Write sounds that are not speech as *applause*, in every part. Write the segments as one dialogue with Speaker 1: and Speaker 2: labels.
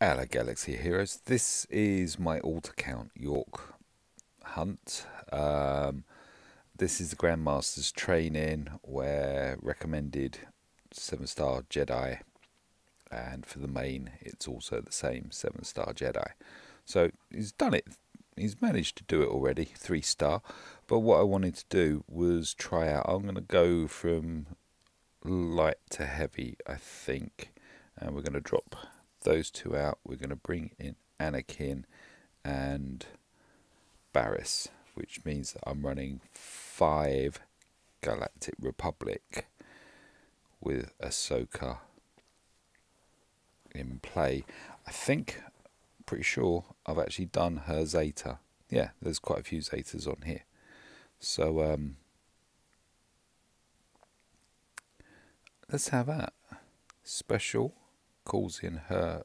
Speaker 1: Hello Galaxy Heroes, this is my alt account Yorke Hunt. Um, this is the Grandmaster's training where recommended 7 star Jedi and for the main it's also the same 7 star Jedi. So he's done it, he's managed to do it already, 3 star. But what I wanted to do was try out, I'm going to go from light to heavy I think and we're going to drop those two out we're going to bring in Anakin and Barriss which means that I'm running five Galactic Republic with Ahsoka in play I think pretty sure I've actually done her Zeta yeah there's quite a few Zetas on here so um let's have that. Special calls in her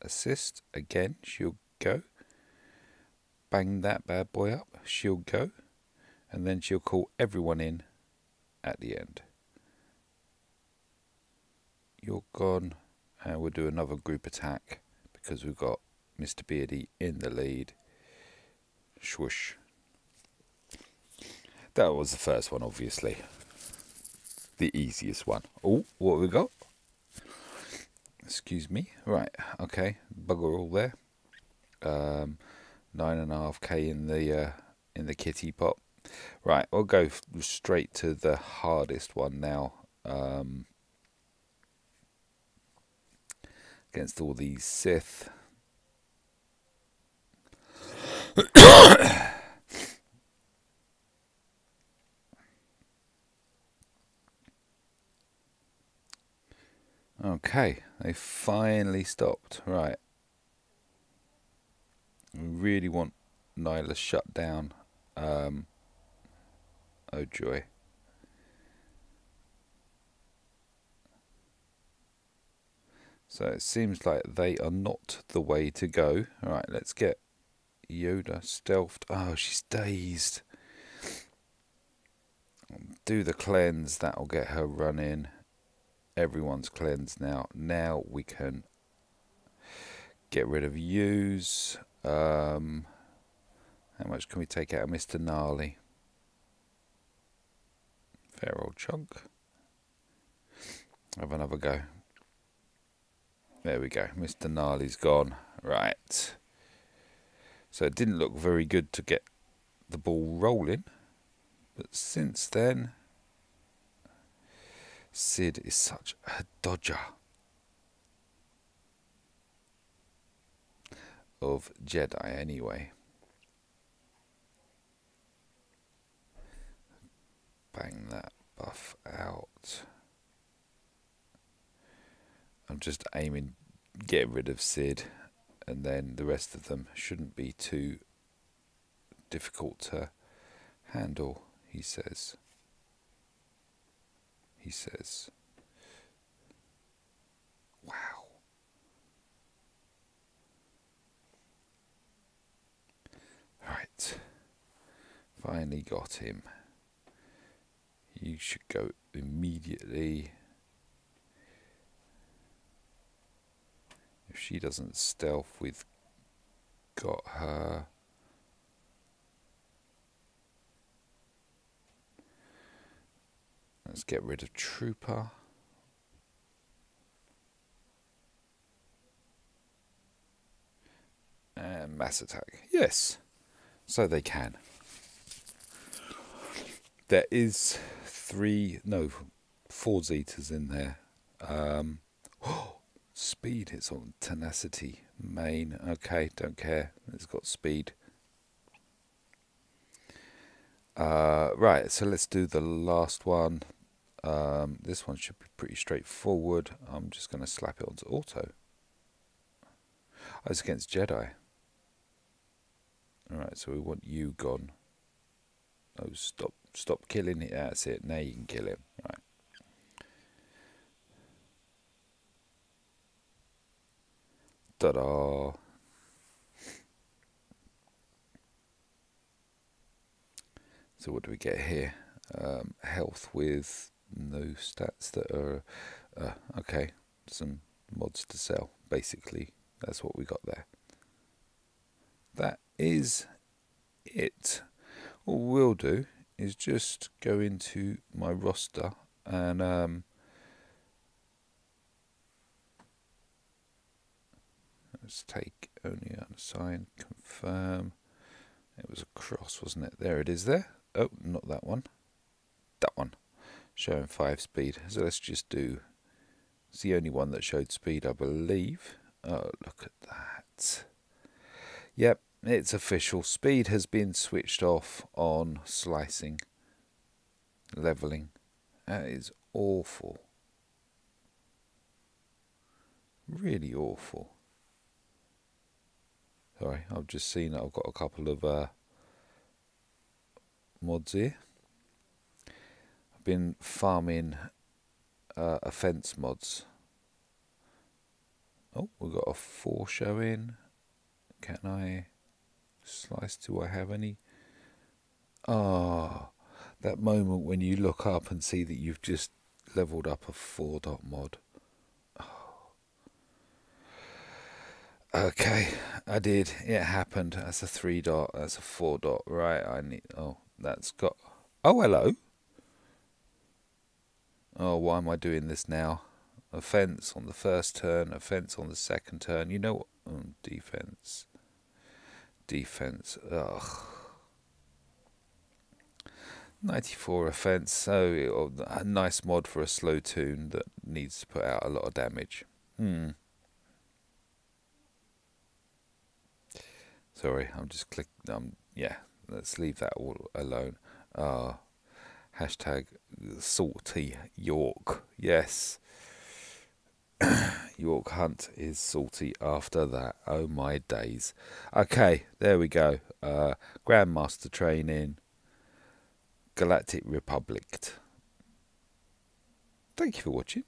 Speaker 1: assist. Again, she'll go. Bang that bad boy up. She'll go. And then she'll call everyone in at the end. You're gone. And we'll do another group attack because we've got Mr. Beardy in the lead. Swoosh. That was the first one, obviously the easiest one. Oh, what we got? Excuse me. Right, okay, bugger all there. Um, nine and a half k in the uh, in the kitty pot. Right, I'll go straight to the hardest one now. Um, against all these Sith. Okay, they finally stopped. Right. We really want Nihilus shut down. Um, oh joy. So it seems like they are not the way to go. Alright, let's get Yoda stealthed. Oh, she's dazed. Do the cleanse, that'll get her running everyone's cleansed now. Now we can get rid of use. Um, how much can we take out of Mr. Gnarly? Fair old chunk. Have another go. There we go. Mr. Gnarly's gone. Right. So it didn't look very good to get the ball rolling. But since then, Sid is such a dodger of Jedi anyway. Bang that buff out. I'm just aiming get rid of Sid and then the rest of them shouldn't be too difficult to handle, he says he says. Wow. Right. Finally got him. You should go immediately. If she doesn't stealth, we've got her. Let's get rid of Trooper. And mass attack. Yes. So they can. There is three, no, four Zetas in there. Um, oh, *gasps* speed. It's on tenacity. Main. Okay, don't care. It's got speed. Uh, right, so let's do the last one. Um, this one should be pretty straightforward. I'm just going to slap it onto auto. Oh, it's against Jedi. Alright, so we want you gone. Oh, stop stop killing it. That's it. Now you can kill him. Right. Ta-da. So what do we get here? Um, health with no stats that are uh, okay. Some mods to sell. basically. That's what we got there. That is it. What we'll do is just go into my roster and um, let's take only unassigned, confirm. It was a cross, wasn't it? There it is there. Oh, not that one. That one. Showing 5 speed. So let's just do... It's the only one that showed speed, I believe. Oh, look at that. Yep, it's official. Speed has been switched off on slicing. Leveling. That is awful. Really awful. Sorry, I've just seen that I've got a couple of uh, mods here. Been farming uh, offense mods. Oh, we've got a four showing. Can I slice? Do I have any? Ah, oh, that moment when you look up and see that you've just leveled up a four dot mod. *sighs* Okay, I did. It happened. That's a three dot. That's a four dot. Right. I need. Oh, that's got. Oh, hello. Oh, why am I doing this now? Offence on the first turn. Offence on the second turn. You know what? Oh, defense. Defense. Ugh. 94 offense. So a nice mod for a slow toon that needs to put out a lot of damage. Hmm. Sorry, I'm just click. Um, yeah, let's leave that all alone. Uh, hashtag salty Yorke. Yes. *coughs* Yorke Hunt is salty after that. Oh my days. Okay, there we go. Uh, Grandmaster training. Galactic Republic. Thank you for watching.